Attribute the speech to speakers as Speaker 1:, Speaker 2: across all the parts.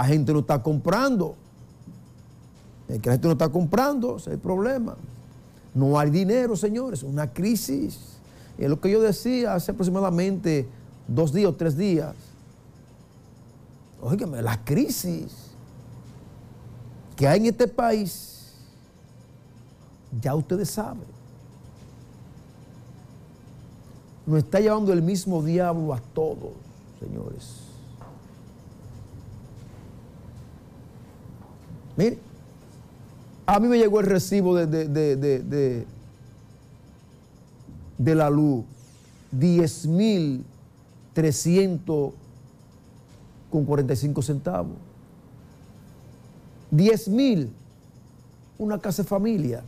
Speaker 1: La gente no está comprando. Es que la gente no está comprando, ese es el problema. No hay dinero, señores, una crisis. Es lo que yo decía hace aproximadamente dos días o tres días. Óigame, la crisis que hay en este país, ya ustedes saben, nos está llevando el mismo diablo a todos, señores. Mire, a mí me llegó el recibo de, de, de, de, la luz, 10 mil 300 con 45 centavos. 10 mil, una casa de familia.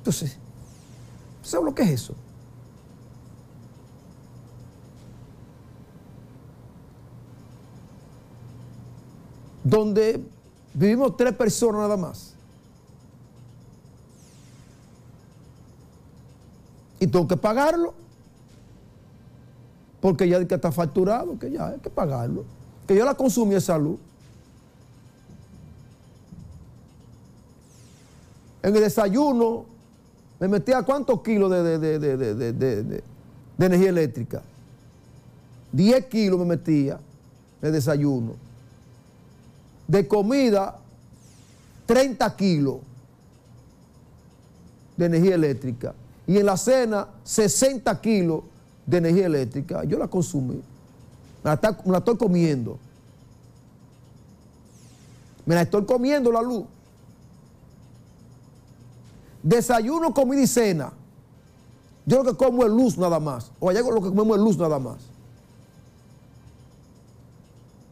Speaker 1: Entonces, ¿sabes lo que es eso? Donde vivimos tres personas nada más. Y tengo que pagarlo. Porque ya que está facturado, que ya hay que pagarlo. Que yo la consumí esa luz. En el desayuno me metía cuántos kilos de, de, energía eléctrica. 10 kilos me metía de desayuno. De comida, 30 kilos de energía eléctrica. Y en la cena, 60 kilos de energía eléctrica, yo la consumí. Me la, estoy comiendo. Me la estoy comiendo la luz. Desayuno, comida y cena. Yo lo que como es luz nada más. O allá lo que comemos es luz nada más.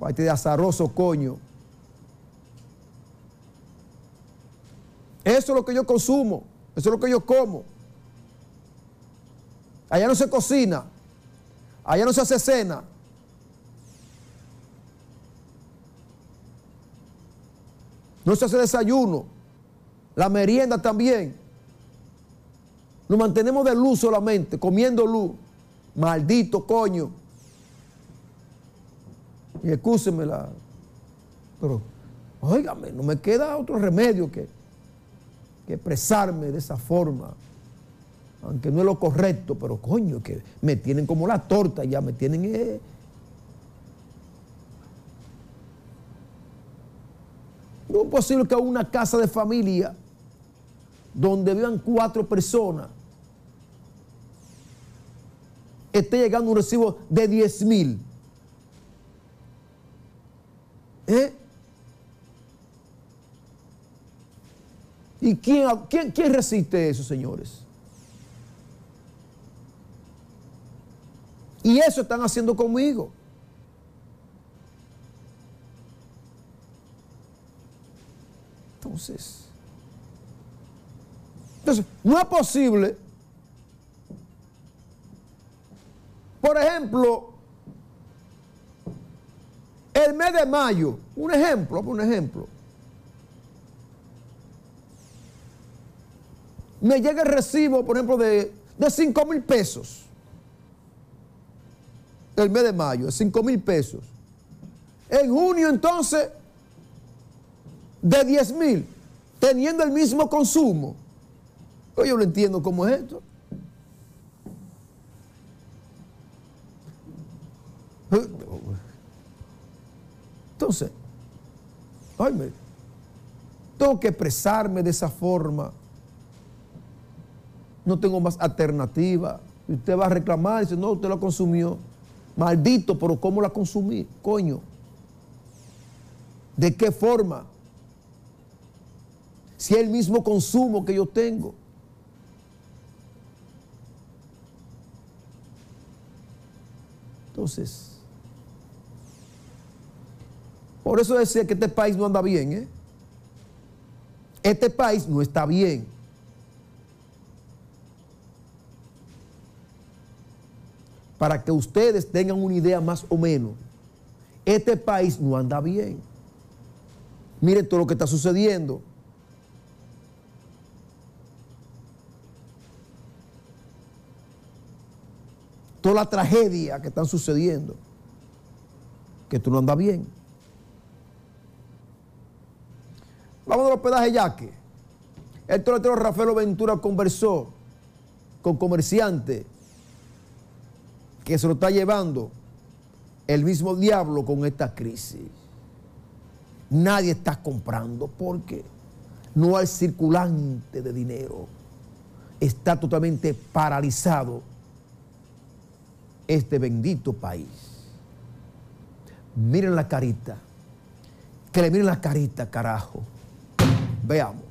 Speaker 1: Parte de azaroso coño. Eso es lo que yo consumo. Eso es lo que yo como. Allá no se cocina. Allá no se hace cena. No se hace desayuno. La merienda también. Nos mantenemos de luz solamente, comiendo luz. Maldito coño. Y la. Pero, óigame, no me queda otro remedio que, que expresarme de esa forma aunque no es lo correcto, pero coño, que me tienen como la torta, ya me tienen... Eh. No es posible que una casa de familia donde vivan cuatro personas esté llegando un recibo de 10 mil. ¿Eh? ¿Y quién, quién, quién resiste eso, señores? Y eso están haciendo conmigo. Entonces, entonces, no es posible, por ejemplo, el mes de mayo, un ejemplo, un ejemplo, me llega el recibo, por ejemplo, de, de 5 mil pesos el mes de mayo, 5 mil pesos. En junio entonces, de 10 mil, teniendo el mismo consumo. Yo no entiendo cómo es esto. Entonces, oye, tengo que expresarme de esa forma. No tengo más alternativa. Y usted va a reclamar y dice, no, usted lo consumió. Maldito, pero ¿cómo la consumí? Coño. ¿De qué forma? Si es el mismo consumo que yo tengo. Entonces, por eso decía que este país no anda bien. ¿eh? Este país no está bien. para que ustedes tengan una idea más o menos, este país no anda bien. Miren todo lo que está sucediendo. Toda la tragedia que están sucediendo. Que esto no anda bien. Vamos al hospedaje Yaque. El toletero Rafael Ventura conversó con comerciantes que se lo está llevando el mismo diablo con esta crisis. Nadie está comprando porque no hay circulante de dinero. Está totalmente paralizado este bendito país. Miren la carita. Que le miren la carita, carajo. Veamos.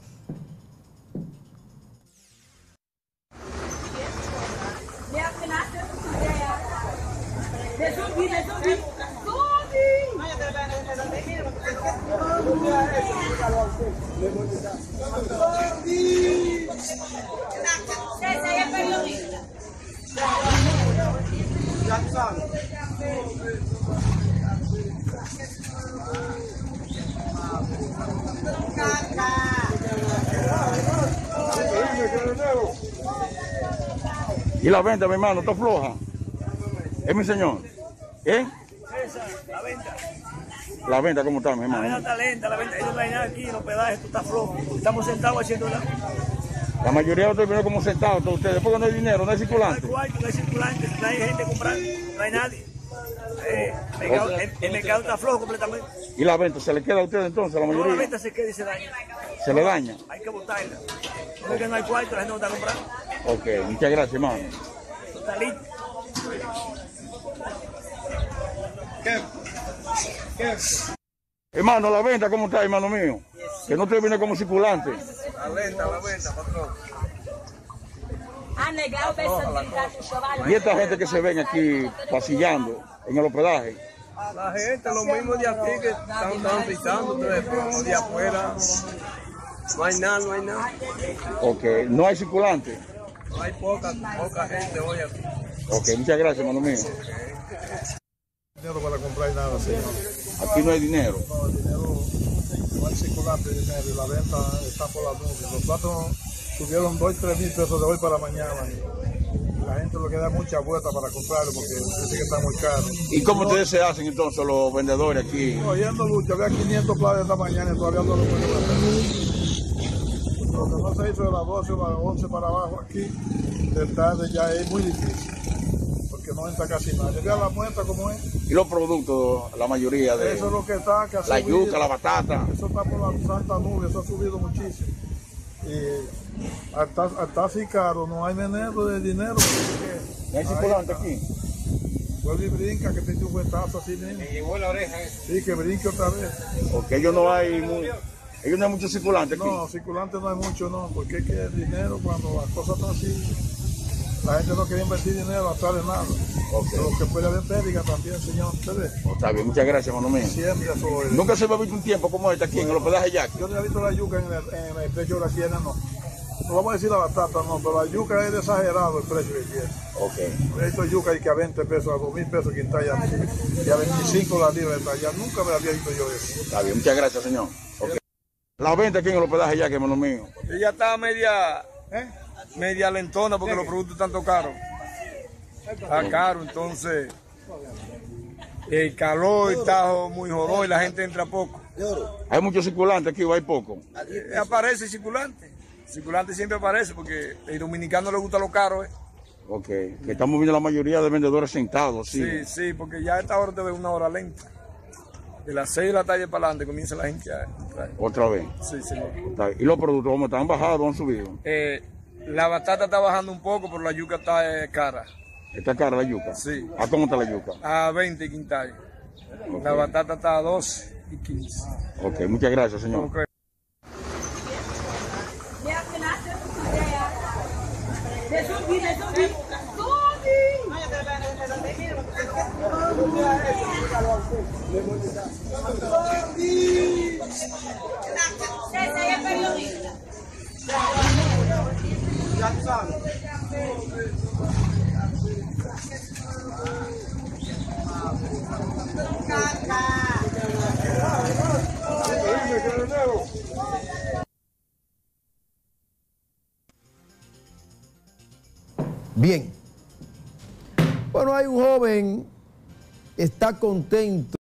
Speaker 2: Y la venta, mi hermano, está floja. Es mi señor. ¿Eh?
Speaker 3: César, la venta.
Speaker 2: La venta, ¿cómo está, mi
Speaker 3: La
Speaker 2: hermano?
Speaker 3: venta está lenta, la venta hay nada aquí, los pedajes, tú estás flojo. Estamos sentados haciendo la.
Speaker 2: La mayoría de ustedes vienen como sentados, todos ustedes, porque no hay dinero, no hay
Speaker 3: No hay
Speaker 2: circulante.
Speaker 3: cuarto, no hay circulante, no hay gente comprando, no hay nadie. Eh, el, mercado, el- el mercado está flojo completamente.
Speaker 2: Y la venta, ¿se le queda a ustedes entonces, la
Speaker 3: Toda la
Speaker 2: mayoría?
Speaker 3: venta se queda y se daña.
Speaker 2: ¿Se le daña?
Speaker 3: Hay que botarla. Porque no hay cuarto, la gente no está comprando.
Speaker 2: Ok, muchas gracias, hermano.
Speaker 3: Está listo.
Speaker 2: Hermano, la venta, ¿cómo está, hermano mío? Que no te viene como circulante.
Speaker 4: La venta, la venta, patrón.
Speaker 2: Y esta gente que se ven aquí pasillando en el hospedaje,
Speaker 4: La gente, los mismos de aquí que están transitando, ustedes, pero los de afuera, no hay nada, no hay nada.
Speaker 2: ok, no hay circulante.
Speaker 4: Hay poca, poca gente hoy aquí.
Speaker 2: Ok, muchas gracias, hermano mío.
Speaker 5: Comprar nada.
Speaker 2: Aquí no hay dinero.
Speaker 5: No, el dinero, no hay circulante de dinero y la venta está por las nubes. Los platos subieron 2 y 3 mil pesos de hoy para mañana. La gente lo que da mucha vuelta para comprarlo porque dice que está muy caro.
Speaker 2: ¿Y cómo ustedes se hacen entonces los vendedores aquí?
Speaker 5: Oyendo lucha, había 500 platos esta mañana y todavía no lo puedo vender. Lo que no se hizo de las 12 o las 11 para abajo aquí, de tarde ya es muy difícil. Porque no entra casi nadie. Vea la muestra como es.
Speaker 2: Y los productos, la mayoría de
Speaker 5: Eso es lo que está, que ha
Speaker 2: la
Speaker 5: subido.
Speaker 2: yuca, la batata.
Speaker 5: Eso está por la santa nube, eso ha subido muchísimo. Y hasta, hasta así caro, no hay dinero de dinero.
Speaker 2: ¿No hay circulante aquí?
Speaker 5: Vuelve y brinca, que te un fuetazo así mismo.
Speaker 4: Llevó la oreja esa.
Speaker 5: Sí, que brinque otra vez.
Speaker 2: Porque ellos no hay, mu- ellos no hay mucho circulante aquí.
Speaker 5: No, circulante no hay mucho, no, porque es que el dinero, cuando las cosas están así, la gente no quiere invertir dinero, no sale nada.
Speaker 2: Ok.
Speaker 5: Pero que puede haber pérdida también, señor. ¿Usted ve?
Speaker 2: Está bien, muchas gracias, hermano mío.
Speaker 5: Siempre.
Speaker 2: Nunca se me ha visto un tiempo como este aquí en el hospedaje Jack.
Speaker 5: Yo no he visto la yuca en el, en el precio de la quiena, no. No vamos a decir la batata, no, pero la yuca es exagerado el precio que tiene.
Speaker 2: Ok.
Speaker 5: He visto yuca y que a 20 pesos, a 2 mil pesos quintal ya, y a 25 la libra está ya. Nunca me había visto yo eso.
Speaker 2: Está bien, muchas gracias, señor. Ok. La venta aquí en el hospedaje Jack, hermano mío.
Speaker 4: Ella está media, media lentona porque los productos están tan caros. Está caro, entonces el calor está muy jodón y la gente entra poco.
Speaker 2: Hay muchos circulantes aquí o hay poco.
Speaker 4: Eh, Aparece circulante. Circulante siempre aparece porque el dominicano le gusta lo caro. eh.
Speaker 2: Ok. Que estamos viendo la mayoría de vendedores sentados, sí.
Speaker 4: Sí, sí, porque ya a esta hora te ve una hora lenta. De las 6 de la tarde para adelante comienza la gente a entrar.
Speaker 2: Otra vez.
Speaker 4: Sí, señor.
Speaker 2: Bien. Y los productos, ¿cómo están? ¿Han bajado o han subido?
Speaker 4: Eh, la batata está bajando un poco, pero la yuca está eh, cara.
Speaker 2: Está cara la yuca.
Speaker 4: Sí.
Speaker 2: ¿A cómo está la yuca?
Speaker 4: A 20 quintales. La batata está a 12 y 15.
Speaker 2: Ok, muchas gracias, señor.
Speaker 4: Ok.
Speaker 1: Bien. Bueno, hay un joven, está contento.